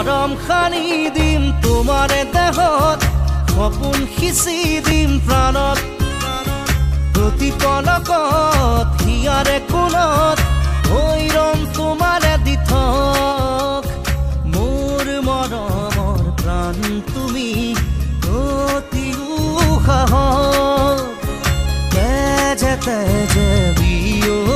মৰম সানি দিম তোমাৰে দেহত সপোন সিঁচি দিম প্ৰাণত। প্ৰতি পলকত হিয়াৰে কোণত ভৈৰম তোমাৰে দি থক মোৰ মৰমৰ প্ৰাণ তুমি অতি উসাহ তেজে তেজে বিয়